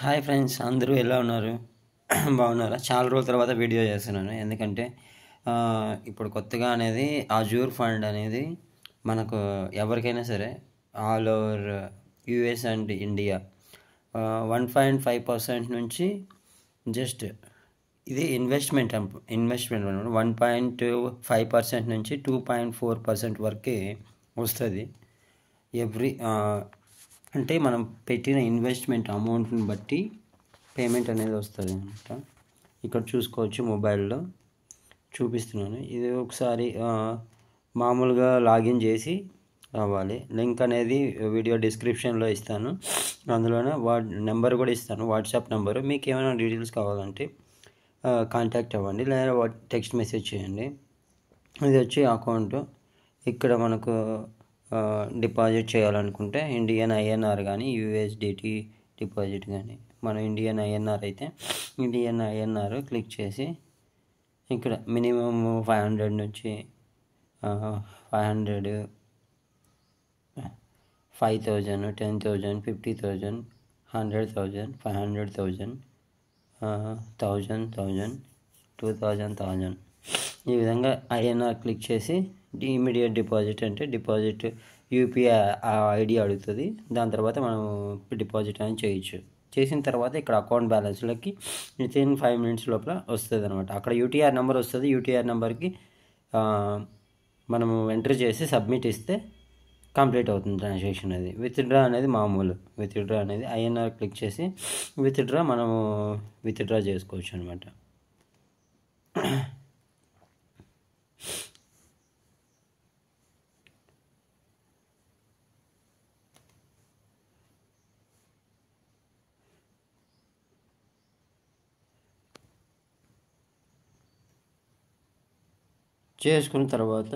Hi friends అందరూ ఎలా ఉన్నారు? బాగున్నారా? చాలా రోజుల తర్వాత వీడియో చేస్తున్నాను. ఎందుకంటే ఇప్పుడు కొత్తగా అనేది అజూర్ ఫండ్ అనేది మనకు ఎవరికైనా సరే all over US and India one point five percent నుంచి జస్ట్ ఇది ఇన్వెస్ట్మెంట్ ఇన్వెస్ట్మెంట్ అనమాట వన్ పాయింట్ ఫైవ్ పర్సెంట్ నుంచి టూ పాయింట్ ఫోర్ పర్సెంట్ వరకే వస్తుంది. ఎవ్రీ అంటే మనం పెట్టిన ఇన్వెస్ట్మెంట్ అమౌంట్ని బట్టి పేమెంట్ అనేది వస్తుంది అనమాట ఇక్కడ చూసుకోవచ్చు మొబైల్లో చూపిస్తున్నాను. ఇది ఒకసారి మామూలుగా లాగిన్ చేసి రావాలి. లింక్ అనేది వీడియో డిస్క్రిప్షన్లో ఇస్తాను. అందులోనే వా నెంబర్ కూడా ఇస్తాను. వాట్సాప్ నెంబరు మీకు ఏమైనా డీటెయిల్స్ కావాలంటే కాంటాక్ట్ అవ్వండి. లేదా టెక్స్ట్ మెసేజ్ చేయండి. ఇది వచ్చి అకౌంట్ ఇక్కడ మనకు డిపాజిట్ చేయాలనుకుంటే ఇండియన్ ఐఎన్ఆర్ కానీ యూఎస్డిటీ డిపాజిట్ కానీ మన ఇండియన్ ఐఎన్ఆర్ అయితే ఇండియన్ ఐఎన్ఆర్ క్లిక్ చేసి ఇక్కడ మినిమమ్ ఫైవ్ హండ్రెడ్ నుంచి five hundred five thousand ten thousand fifty thousand hundred thousand five hundred thousand thousand thousand two thousand thousand. ఈ విధంగా ఐఎన్ఆర్ క్లిక్ చేసి ఇమీడియట్ డిపాజిట్ అంటే డిపాజిట్ యూపీఐ ఐడి అడుగుతుంది. దాని తర్వాత మనం డిపాజిట్ అని చేయొచ్చు. చేసిన తర్వాత ఇక్కడ అకౌంట్ బ్యాలెన్స్లోకి విత్ ఇన్ ఫైవ్ మినిట్స్ లోపల వస్తుంది అనమాట అక్కడ యూటీఆర్ నెంబర్ వస్తుంది. యూటీఆర్ నెంబర్కి మనము ఎంటర్ చేసి సబ్మిట్ ఇస్తే కంప్లీట్ అవుతుంది ట్రాన్సాక్షన్ అది విత్డ్రా అనేది మామూలు. విత్డ్రా అనేది ఐఎన్ఆర్ క్లిక్ చేసి విత్డ్రా మనము విత్డ్రా చేసుకోవచ్చు అనమాట చేసుకున్న తర్వాత